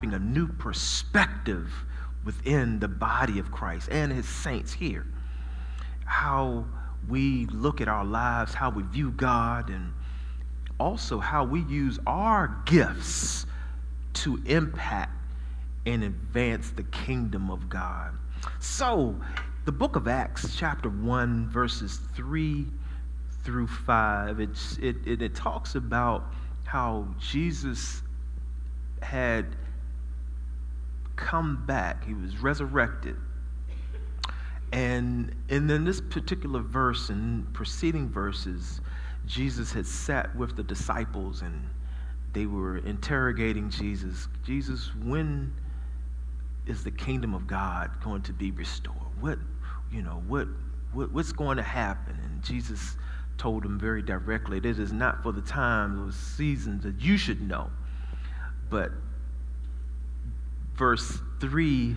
a new perspective within the body of Christ and his saints here. How we look at our lives, how we view God, and also how we use our gifts to impact and advance the kingdom of God. So, the book of Acts, chapter 1, verses 3 through 5, it's, it, it, it talks about how Jesus had come back. He was resurrected. And, and in this particular verse and preceding verses, Jesus had sat with the disciples and they were interrogating Jesus. Jesus, when is the kingdom of God going to be restored? What, you know, what, what what's going to happen? And Jesus told them very directly, "It is not for the times or seasons that you should know, but verse 3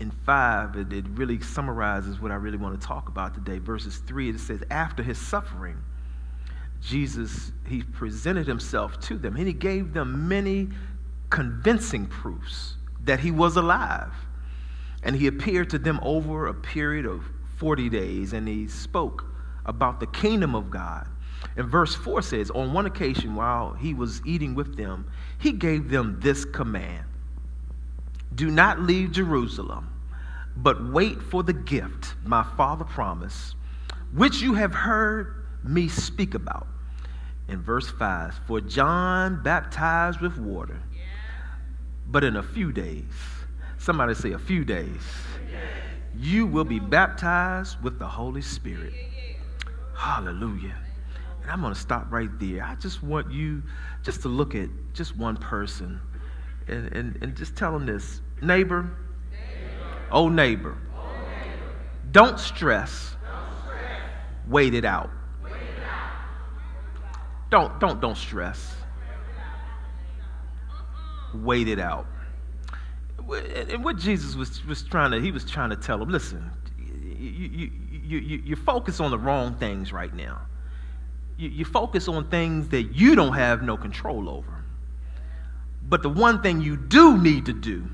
and 5, it, it really summarizes what I really want to talk about today. Verses 3, it says, After his suffering, Jesus, he presented himself to them, and he gave them many convincing proofs that he was alive. And he appeared to them over a period of 40 days, and he spoke about the kingdom of God. And verse 4 says, On one occasion, while he was eating with them, he gave them this command do not leave Jerusalem, but wait for the gift my Father promised, which you have heard me speak about. In verse 5, for John baptized with water, but in a few days, somebody say a few days, you will be baptized with the Holy Spirit. Hallelujah. And I'm going to stop right there. I just want you just to look at just one person and, and, and just tell them this Neighbor, neighbor. oh neighbor, oh, neighbor. Don't, stress. don't stress. Wait it out. Wait it out. Don't, don't, don't stress. Wait it out. And what Jesus was, was trying to, he was trying to tell them, listen, you, you, you, you, you focus on the wrong things right now. You, you focus on things that you don't have no control over. But the one thing you do need to do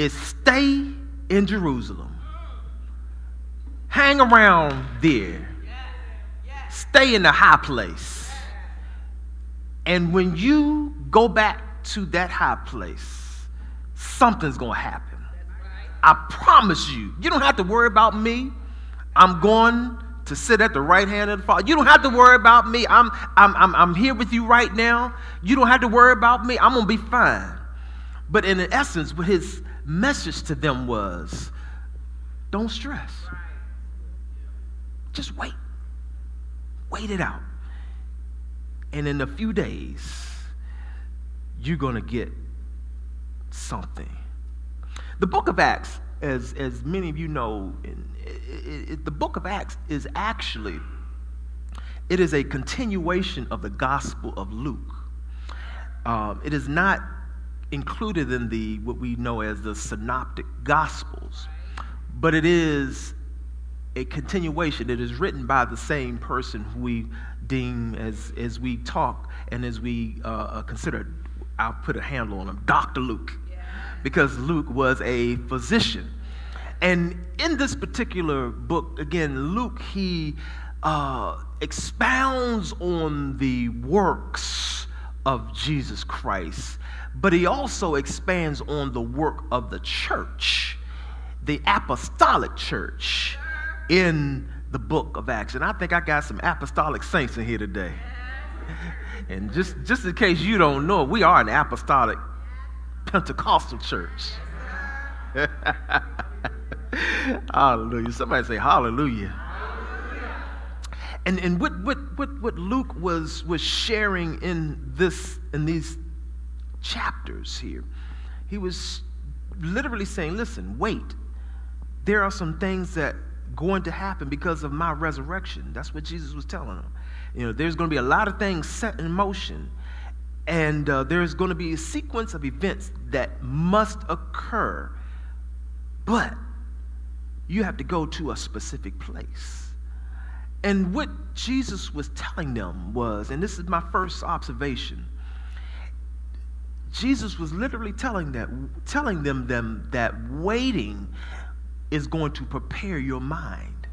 is stay in Jerusalem. Hang around there. Stay in the high place. And when you go back to that high place, something's going to happen. I promise you. You don't have to worry about me. I'm going to sit at the right hand of the Father. You don't have to worry about me. I'm, I'm, I'm, I'm here with you right now. You don't have to worry about me. I'm going to be fine. But in essence, with his message to them was don't stress. Just wait. Wait it out. And in a few days, you're going to get something. The book of Acts, as, as many of you know, it, it, it, the book of Acts is actually, it is a continuation of the gospel of Luke. Um, it is not included in the what we know as the synoptic gospels but it is a continuation. It is written by the same person who we deem as as we talk and as we uh, uh consider i'll put a handle on him dr luke. Because luke was a physician. And in this particular book again luke he uh, expounds on the works of jesus christ but he also expands on the work of the church, the apostolic church, in the book of Acts. And I think I got some apostolic saints in here today. And just, just in case you don't know, we are an apostolic Pentecostal church. hallelujah. Somebody say hallelujah. hallelujah. And, and what, what, what, what Luke was, was sharing in, this, in these chapters here. He was literally saying, listen, wait. There are some things that going to happen because of my resurrection. That's what Jesus was telling them. You know, there's going to be a lot of things set in motion, and uh, there's going to be a sequence of events that must occur. But you have to go to a specific place. And what Jesus was telling them was, and this is my first observation Jesus was literally telling that telling them, them that waiting is going to prepare your mind.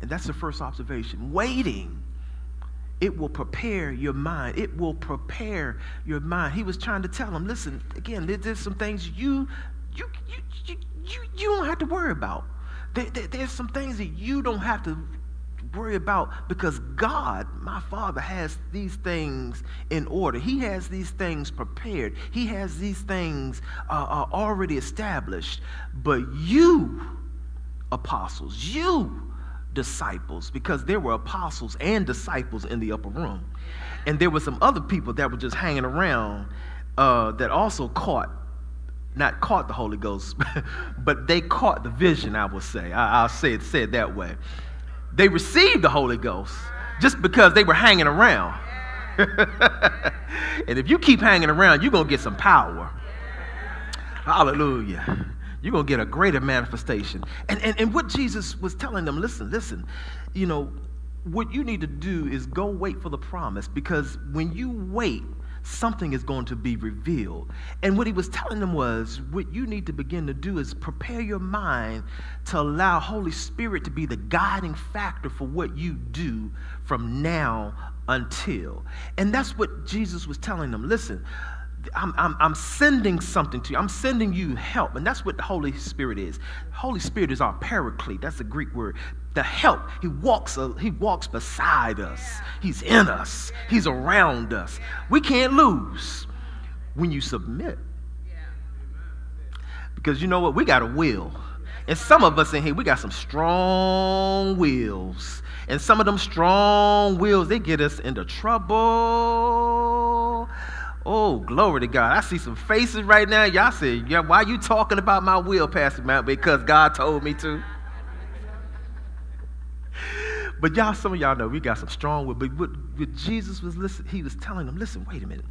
And that's the first observation. Waiting it will prepare your mind. It will prepare your mind. He was trying to tell them, listen, again, there's some things you you you you, you, don't have to worry about. There, there, there's some things that you don't have to worry about because God, my Father, has these things in order. He has these things prepared. He has these things uh, uh, already established. But you, apostles, you, disciples, because there were apostles and disciples in the upper room. And there were some other people that were just hanging around uh, that also caught not caught the Holy Ghost, but they caught the vision, I will say. I, will say it, said that way they received the Holy Ghost just because they were hanging around. and if you keep hanging around, you're going to get some power. Hallelujah. You're going to get a greater manifestation. And, and, and what Jesus was telling them listen, listen, you know, what you need to do is go wait for the promise because when you wait, something is going to be revealed. And what he was telling them was what you need to begin to do is prepare your mind to allow Holy Spirit to be the guiding factor for what you do from now until. And that's what Jesus was telling them. Listen, I'm, I'm, I'm, sending something to you. I'm sending you help. And that's what the Holy Spirit is. Holy Spirit is our paraclete. That's the Greek word. The help. He walks, uh, he walks beside us. He's in us. He's around us. We can't lose when you submit. Because you know what? We got a will. And some of us in here, we got some strong wills. And some of them strong wills, they get us into trouble. Oh, glory to God. I see some faces right now. Y'all say, yeah, why you talking about my will, Pastor Matt? Because God told me to. But y'all, some of y'all know we got some strong will. But what, what Jesus was listening, he was telling them, listen, wait a minute.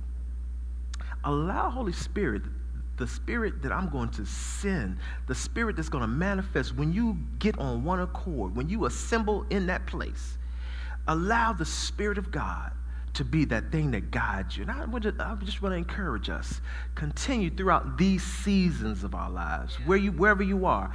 Allow Holy Spirit, the spirit that I'm going to send, the spirit that's going to manifest when you get on one accord, when you assemble in that place, allow the Spirit of God to be that thing that guides you. And I, to, I just want to encourage us continue throughout these seasons of our lives, where you, wherever you are.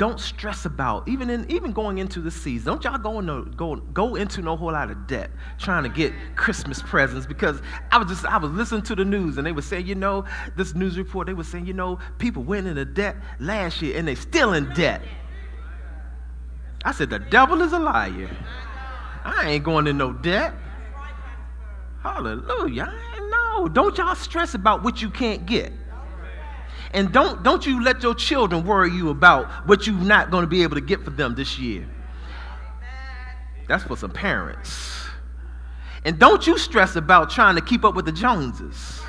Don't stress about even in even going into the season. Don't y'all go into go go into no whole lot of debt trying to get Christmas presents because I was just I was listening to the news and they were saying you know this news report they were saying you know people went into debt last year and they still in debt. I said the devil is a liar. I ain't going in no debt. Hallelujah. No, don't y'all stress about what you can't get. And don't, don't you let your children worry you about what you're not going to be able to get for them this year. That's for some parents. And don't you stress about trying to keep up with the Joneses.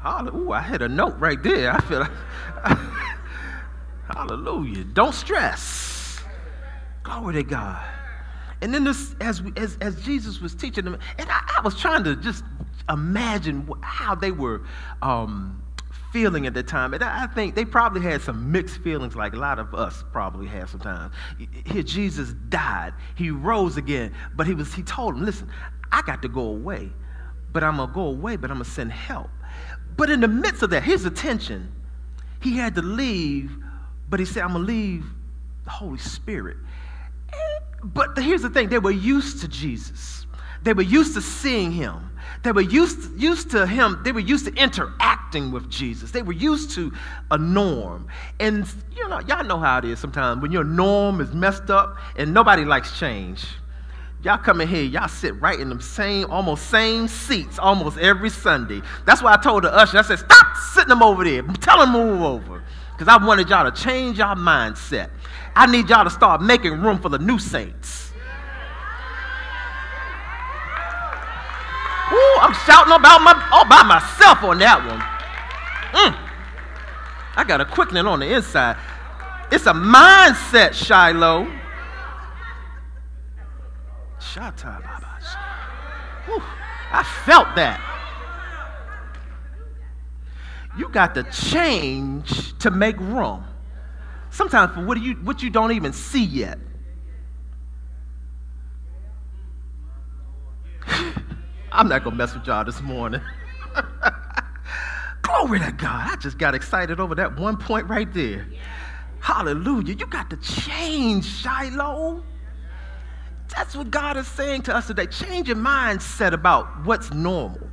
Hallelujah. I had a note right there. I feel like, hallelujah. Don't stress. Glory to God. And then this, as, we, as, as Jesus was teaching them, and I, I was trying to just imagine how they were um, feeling at the time. And I, I think they probably had some mixed feelings, like a lot of us probably have sometimes. Here, Jesus died. He rose again, but he was. He told them, "Listen, I got to go away, but I'm gonna go away, but I'm gonna send help." But in the midst of that, his attention, he had to leave, but he said, "I'm gonna leave the Holy Spirit." But here's the thing they were used to Jesus, they were used to seeing him. They were used, used to him, they were used to interacting with Jesus. They were used to a norm. And you know, y'all know how it is sometimes when your norm is messed up and nobody likes change. Y'all come in here, y'all sit right in the same, almost same seats almost every Sunday. That's why I told the usher, I said, stop sitting them over there. Tell them move over. Because I wanted y'all to change y'all mindset. I need y'all to start making room for the new saints. Ooh, I'm shouting about my all by myself on that one. Mm. I got a quickening on the inside. It's a mindset, Shiloh. Shata I felt that. You got to change to make room. Sometimes for what you, what you don't even see yet. I'm not to mess with y'all this morning. Glory to God. I just got excited over that one point right there. Hallelujah. You got to change, Shiloh. That's what God is saying to us today. Change your mindset about what's normal.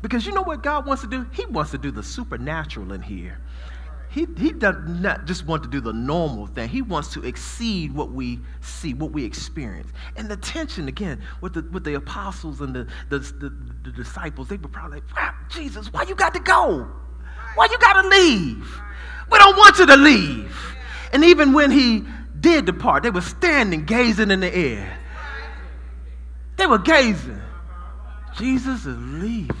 Because you know what God wants to do? He wants to do the supernatural in here. He, he does not just want to do the normal thing. He wants to exceed what we see, what we experience. And the tension, again, with the, with the apostles and the, the, the, the disciples, they were probably like, wow, Jesus, why you got to go? Why you got to leave? We don't want you to leave. And even when he did depart, they were standing, gazing in the air. They were gazing. Jesus is leaving.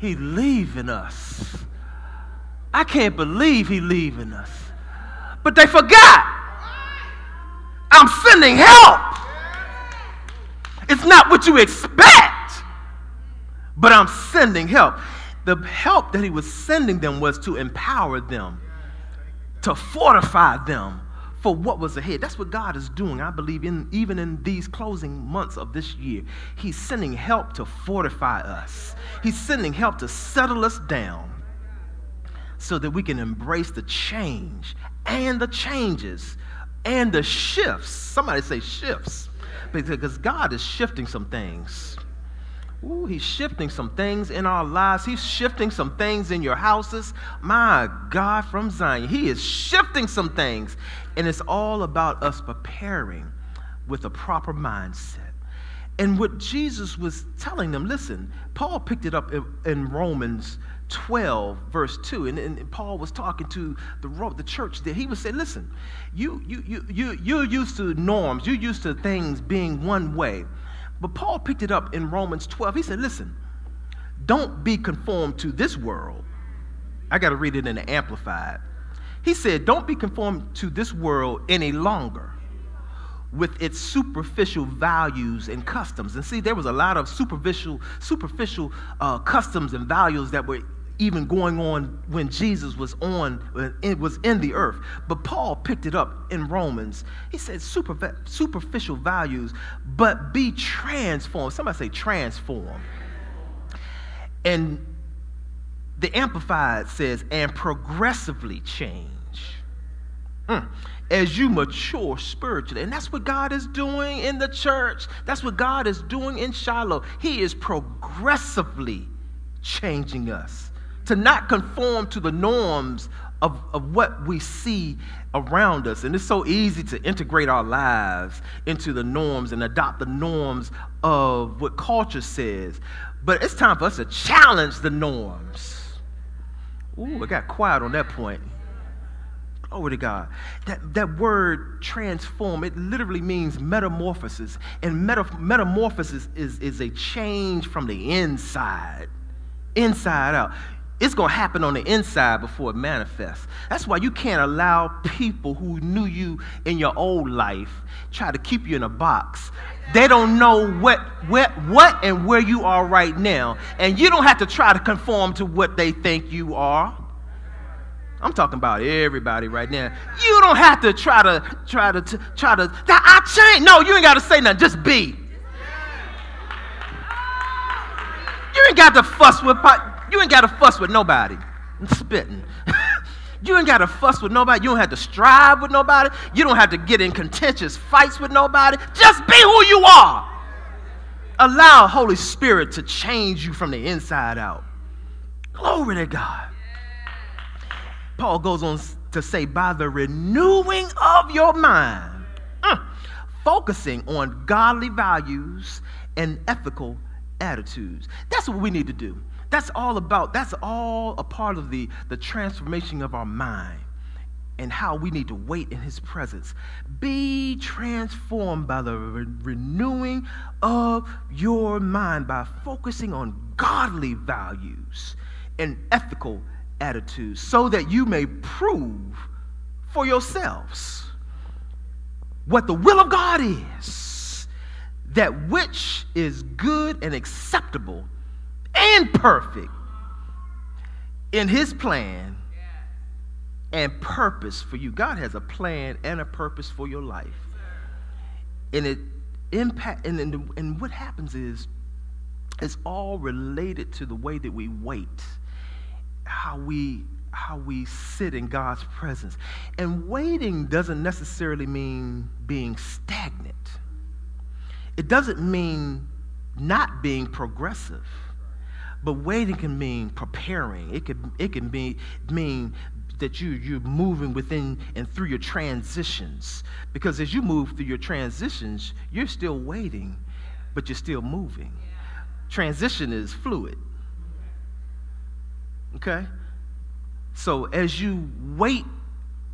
He leaving us. I can't believe he leaving us. But they forgot. I'm sending help. It's not what you expect, but I'm sending help. The help that he was sending them was to empower them, to fortify them for what was ahead. That's what God is doing, I believe, in, even in these closing months of this year. He's sending help to fortify us, He's sending help to settle us down so that we can embrace the change and the changes and the shifts. Somebody say shifts. Because God is shifting some things. Ooh, he's shifting some things in our lives. He's shifting some things in your houses. My God, from Zion. He is shifting some things. And it's all about us preparing with a proper mindset. And what Jesus was telling them, listen, Paul picked it up in Romans 12, verse 2, and, and Paul was talking to the, the church there. He was saying, listen, you, you, you, you, you're used to norms, you're used to things being one way. But Paul picked it up in Romans 12. He said, listen, don't be conformed to this world. I got to read it in the Amplified. He said, don't be conformed to this world any longer with its superficial values and customs. And see, there was a lot of superficial, superficial uh, customs and values that were even going on when Jesus was on, was in the earth. But Paul picked it up in Romans. He said super, superficial values, but be transformed. Somebody say transform. And the Amplified says, and progressively change. Mm. As you mature spiritually. And that's what God is doing in the church. That's what God is doing in Shiloh. He is progressively changing us to not conform to the norms of, of what we see around us. And it's so easy to integrate our lives into the norms and adopt the norms of what culture says. But it's time for us to challenge the norms. Ooh, I got quiet on that point. Glory to God. That, that word transform, it literally means metamorphosis. And metamorphosis is, is a change from the inside, inside out. It's going to happen on the inside before it manifests. That's why you can't allow people who knew you in your old life try to keep you in a box. They don't know what, what, what and where you are right now. And you don't have to try to conform to what they think you are. I'm talking about everybody right now. You don't have to try to try to try to I change. No, you ain't got to say nothing. Just be. You ain't got to fuss with you ain't got to fuss with nobody. I'm spitting. you ain't got to fuss with nobody. You don't have to strive with nobody. You don't have to get in contentious fights with nobody. Just be who you are. Allow Holy Spirit to change you from the inside out. Glory to God. Paul goes on to say, by the renewing of your mind, uh, focusing on godly values and ethical attitudes. That's what we need to do. That's all about, that's all a part of the, the transformation of our mind and how we need to wait in his presence. Be transformed by the re- renewing of your mind by focusing on godly values and ethical attitudes so that you may prove for yourselves what the will of God is, that which is good and acceptable and perfect in his plan and purpose for you. God has a plan and a purpose for your life. And it impact, and, and, and what happens is, it's all related to the way that we wait, how we how we sit in God's presence. And waiting doesn't necessarily mean being stagnant. It doesn't mean not being progressive. But waiting can mean preparing. It can, it can be, mean that you, you're moving within and through your transitions. Because as you move through your transitions, you're still waiting, but you're still moving. Transition is fluid. Okay? So as you wait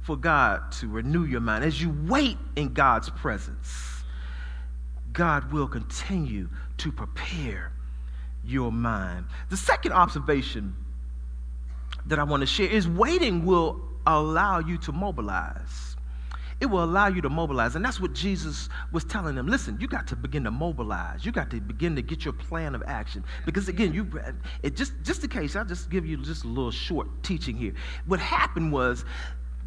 for God to renew your mind, as you wait in God's presence, God will continue to prepare your mind. The second observation that I want to share is waiting will allow you to mobilize. It will allow you to mobilize. And that's what Jesus was telling them. Listen, you got to begin to mobilize. You got to begin to get your plan of action. Because again, you it just just in case, I'll just give you just a little short teaching here. What happened was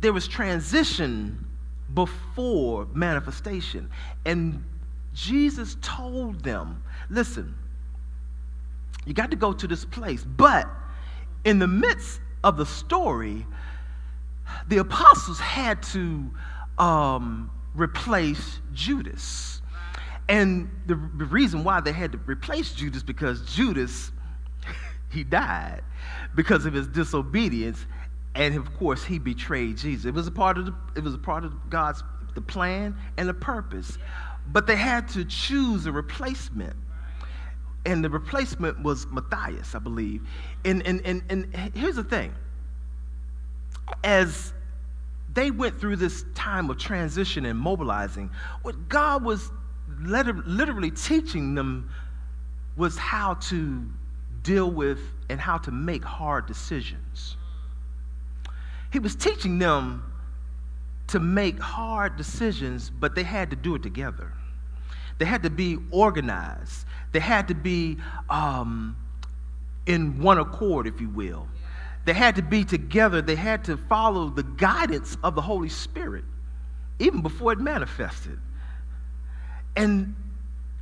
there was transition before manifestation. And Jesus told them, listen, you got to go to this place. But in the midst of the story, the apostles had to um, replace Judas. And the, reason why they had to replace Judas because Judas, he died because of his disobedience. And of course, he betrayed Jesus. It was a part of the, it was a part of God's the plan and the purpose. But they had to choose a replacement and the replacement was Matthias, I believe. And, and, and, and here's the thing as they went through this time of transition and mobilizing, what God was literally teaching them was how to deal with and how to make hard decisions. He was teaching them to make hard decisions, but they had to do it together. They had to be organized. They had to be um, in one accord, if you will. They had to be together. They had to follow the guidance of the Holy Spirit, even before it manifested. And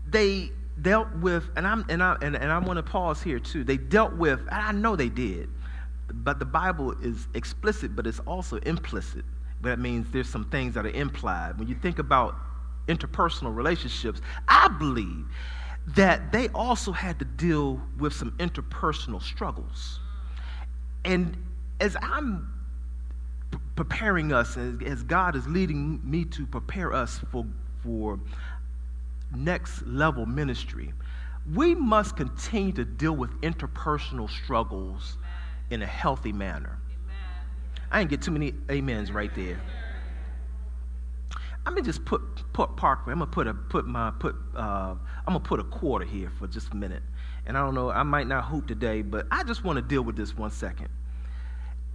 they dealt with, and I'm and I and, and I want to pause here too. They dealt with, and I know they did, but the Bible is explicit, but it's also implicit. That means there's some things that are implied. When you think about interpersonal relationships, I believe that they also had to deal with some interpersonal struggles. And as I'm p- preparing us, as, as God is leading me to prepare us for, for next level ministry, we must continue to deal with interpersonal struggles in a healthy manner. I didn't get too many amens right there. I'm gonna just put put Parkway. I'm gonna put a put my put uh, I'm gonna put a quarter here for just a minute. And I don't know, I might not hoop today, but I just want to deal with this one second.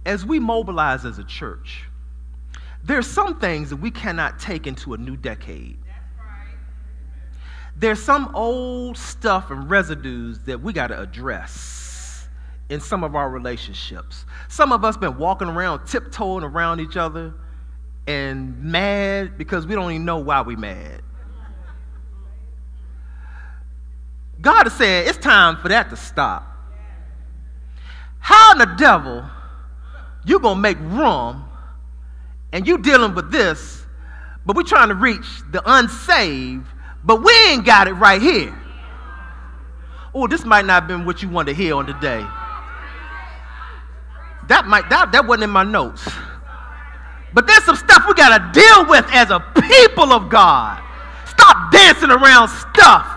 As we mobilize as a church, there's some things that we cannot take into a new decade. There's some old stuff and residues that we got to address in some of our relationships. Some of us been walking around tiptoeing around each other and mad because we don't even know why we mad. God has said it's time for that to stop. How in the devil you gonna make room and you dealing with this, but we're trying to reach the unsaved, but we ain't got it right here. Oh, this might not have been what you wanted to hear on today. That might that, that wasn't in my notes. But there's some stuff we got to deal with as a people of God. Stop dancing around stuff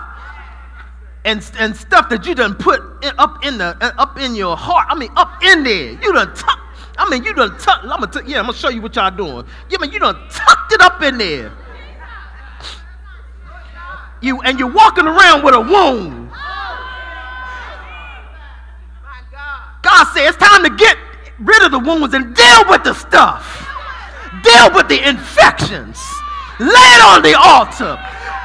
and, and stuff that you done put in, up in the uh, up in your heart. I mean, up in there. You done tuck. I mean, you done tuck. I'm gonna t- yeah, I'm gonna show you what y'all doing. Yeah, man, you done tucked it up in there. You and you're walking around with a wound. God said it's time to get rid of the wounds and deal with the stuff. Deal with the infections. Lay it on the altar.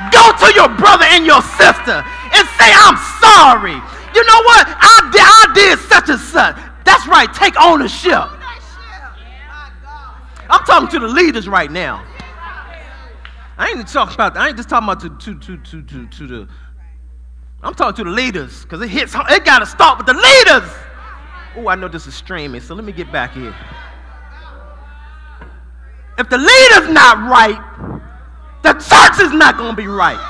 Go to your brother and your sister and say, I'm sorry. You know what? I did, I did such and such. That's right. Take ownership. I'm talking to the leaders right now. I ain't talking about. I ain't just talking about to to to to to, to the. I'm talking to the leaders because it hits. It got to start with the leaders. Oh, I know this is streaming, so let me get back here. If the leader's not right, the church is not going to be right.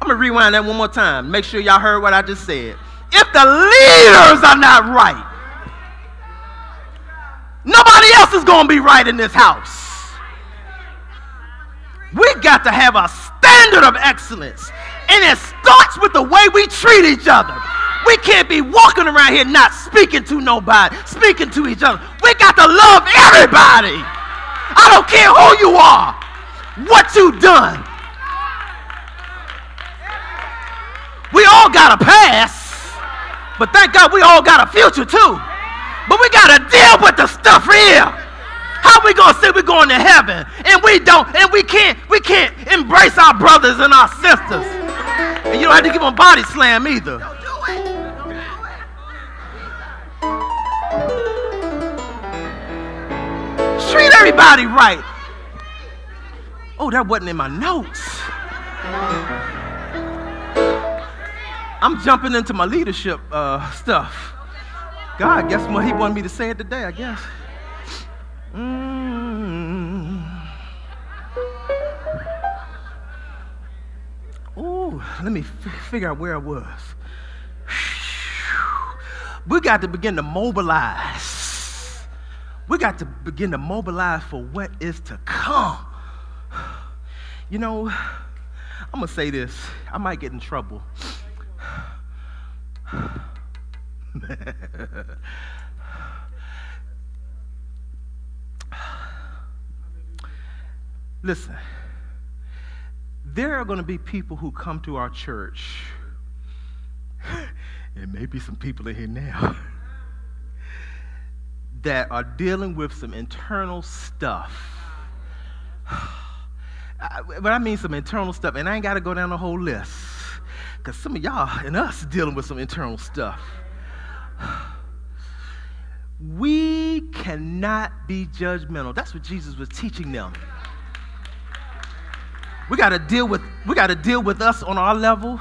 I'm going to rewind that one more time. Make sure y'all heard what I just said. If the leaders are not right, nobody else is going to be right in this house. We got to have a standard of excellence. And it starts with the way we treat each other. We can't be walking around here not speaking to nobody, speaking to each other. We got to love everybody. I don't care who you are, what you done. We all got a past, but thank God we all got a future too. But we got to deal with the stuff here. How we gonna say we're going to heaven and we don't and we can't we can't embrace our brothers and our sisters. And you don't have to give them body slam either. Everybody right. Oh, that wasn't in my notes. I'm jumping into my leadership uh, stuff. God, guess what? He wanted me to say it today, I guess. Mm. Ooh, let me f- figure out where I was. We got to begin to mobilize. We got to begin to mobilize for what is to come. You know, I'm going to say this. I might get in trouble. Listen, there are going to be people who come to our church, and maybe some people in here now, that are dealing with some internal stuff. But I mean some internal stuff, and I ain't got to go down the whole list, because some of y'all and us dealing with some internal stuff. We cannot be judgmental. That's what Jesus was teaching them. We got to deal with we got to deal with us on our level.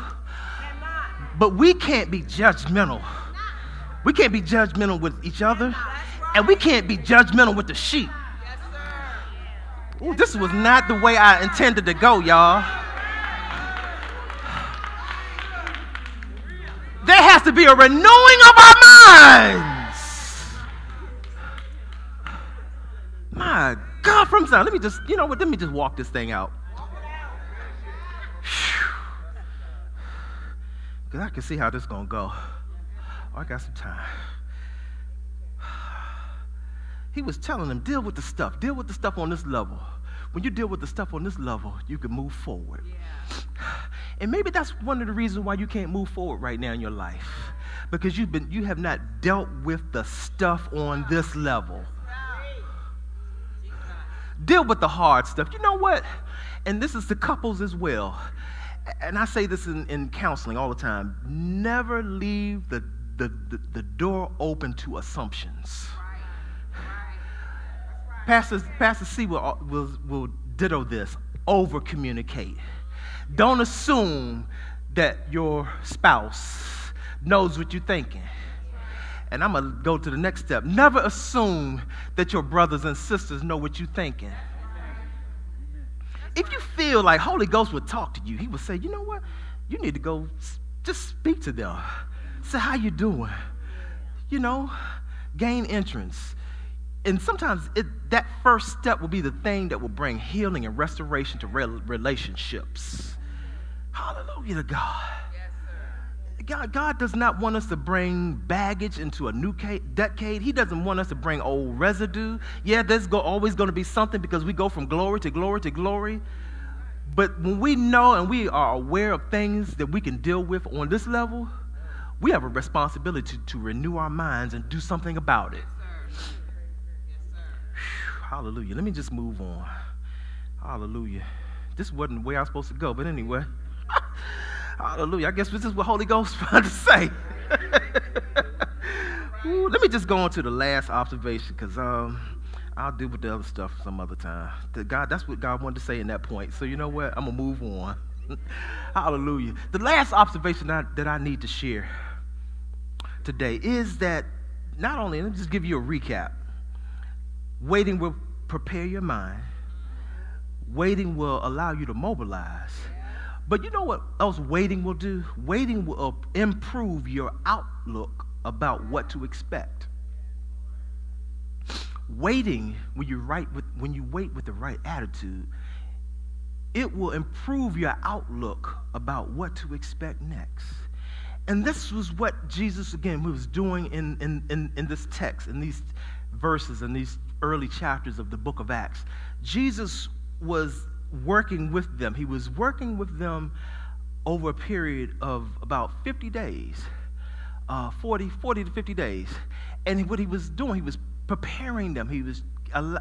But we can't be judgmental. We can't be judgmental with each other. And we can't be judgmental with the sheep. Ooh, this was not the way I intended to go, y'all. There has to be a renewing of our minds. My God, from Zion. Let me just, you know what? Let me just walk this thing out. Because I can see how this is going to go. Oh, I got some time. He was telling them, deal with the stuff. Deal with the stuff on this level. When you deal with the stuff on this level, you can move forward. Yeah. And maybe that's one of the reasons why you can't move forward right now in your life. Because you've been you have not dealt with the stuff on this level. Deal with the hard stuff. You know what? And this is to couples as well and I say this in, in counseling all the time never leave the, the, the, the door open to assumptions. Pastor, Pastor C will, will, will ditto this over communicate. Don't assume that your spouse knows what you're thinking. And I'm going to go to the next step. Never assume that your brothers and sisters know what you're thinking if you feel like Holy Ghost would talk to you, he would say, you know what? You need to go just speak to them. Say, how you doing? You know, gain entrance. And sometimes it, that first step will be the thing that will bring healing and restoration to relationships. Hallelujah to God. God, God does not want us to bring baggage into a new decade. He doesn't want us to bring old residue. Yeah, there's go, always going to be something because we go from glory to glory to glory. But when we know and we are aware of things that we can deal with on this level, we have a responsibility to, to renew our minds and do something about it. Yes, Hallelujah. Let me just move on. Hallelujah. This wasn't the way I was supposed to go, but anyway. Hallelujah. I guess this is what Holy Ghost trying to say. Ooh, let me just go on to the last observation because um, I'll deal with the other stuff some other time. God, that's what God wanted to say in that point. So you know what? I'm gonna move on. Hallelujah. The last observation that, that I need to share today is that not only, let me just give you a recap. Waiting will prepare your mind. Waiting will allow you to mobilize. But you know what else waiting will do? Waiting will improve your outlook about what to expect. Waiting, when you, write with, when you wait with the right attitude, it will improve your outlook about what to expect next. And this was what Jesus, again, was doing in, in, in, in this text, in these verses, in these early chapters of the book of Acts. Jesus was working with them. He was working with them over a period of about 50 days, uh, 40, 40 to 50 days. And what he was doing, he was preparing them. He was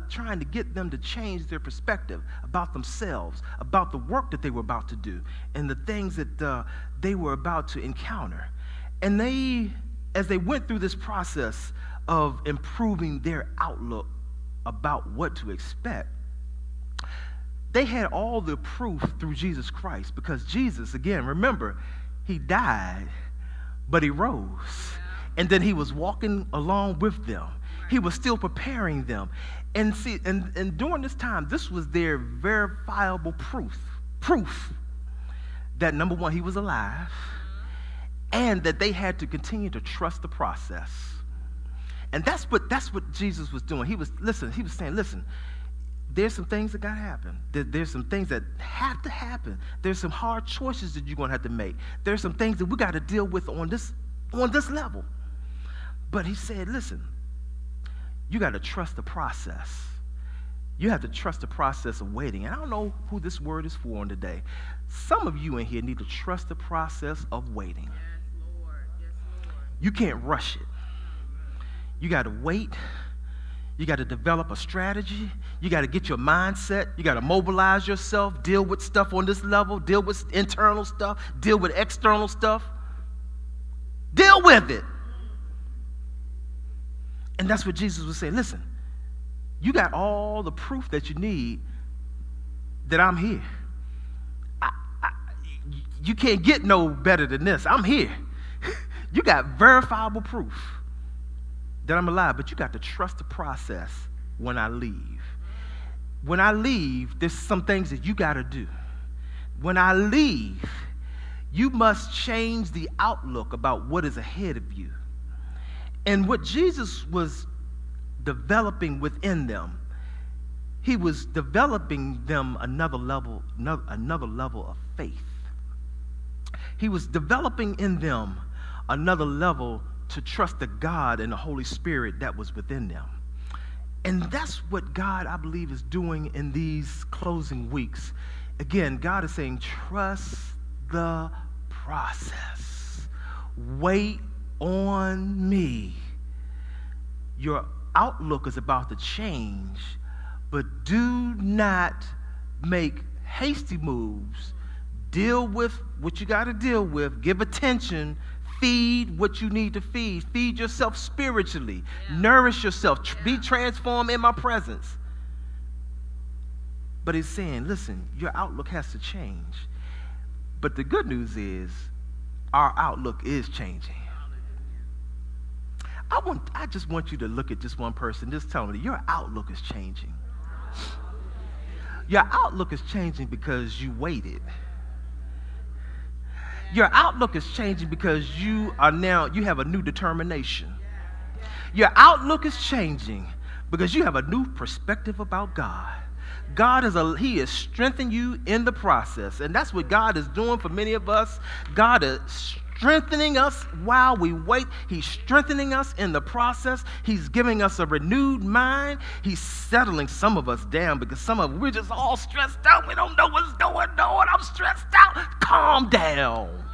trying to get them to change their perspective about themselves, about the work that they were about to do, and the things that uh, they were about to encounter. And they, as they went through this process of improving their outlook about what to expect, they had all the proof through Jesus Christ because Jesus, again, remember, he died, but he rose. And then he was walking along with them. He was still preparing them. And see, and, and during this time, this was their verifiable proof. Proof that number one, he was alive, and that they had to continue to trust the process. And that's what that's what Jesus was doing. He was listen, he was saying, listen, there's some things that got to happen. There, there's some things that have to happen. There's some hard choices that you're going to have to make. There's some things that we got to deal with on this on this level. But he said, listen, you got to trust the process. You have to trust the process of waiting. And I don't know who this word is for on today. Some of you in here need to trust the process of waiting. Yes, Lord. Yes, Lord. You can't rush it. You got to wait. You got to develop a strategy. You got to get your mindset. You got to mobilize yourself, deal with stuff on this level, deal with internal stuff, deal with external stuff. Deal with it. And that's what Jesus was saying. Listen, you got all the proof that you need that I'm here. I, I, you can't get no better than this. I'm here. you got verifiable proof that I'm alive, but you got to trust the process when I leave. When I leave, there's some things that you got to do. When I leave, you must change the outlook about what is ahead of you. And what Jesus was developing within them, he was developing them another level, another level of faith. He was developing in them another level to trust the God and the Holy Spirit that was within them. And that's what God, I believe, is doing in these closing weeks. Again, God is saying, trust the process. Wait on me. Your outlook is about to change, but do not make hasty moves. Deal with what you got to deal with, give attention, feed what you need to feed, feed yourself spiritually, yeah. nourish yourself, yeah. be transformed in my presence. But he's saying, listen, your outlook has to change. But the good news is, our outlook is changing. I, want, I just want you to look at just one person, just tell them your outlook is changing. Your outlook is changing because you waited. Your outlook is changing because you are now, you have a new determination. Your outlook is changing because you have a new perspective about God. God is a, He is strengthening you in the process. And that's what God is doing for many of us. God is strengthening us while we wait. He's strengthening us in the process. He's giving us a renewed mind. He's settling some of us down because some of we're just all stressed out. We don't know what's going on. I'm stressed out. Calm down.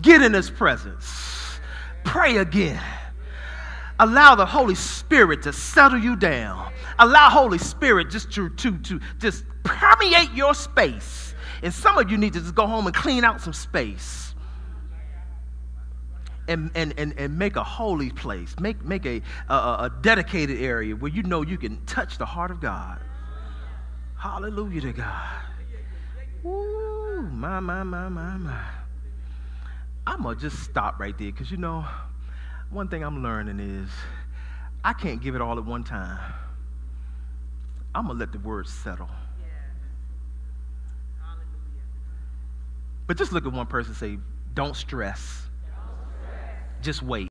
Get in his presence. Pray again. Allow the Holy Spirit to settle you down. Allow Holy Spirit just to, to, to just permeate your space and some of you need to just go home and clean out some space. and, and, and, and make a holy place, make, make a, a, a dedicated area where you know you can touch the heart of God. Hallelujah to God. Ooh, my, my, my, my, my. I'm going to just stop right there because, you know, one thing I'm learning is I can't give it all at one time. I'm going to let the words settle. But just look at one person say, don't stress. Don't stress. Just wait.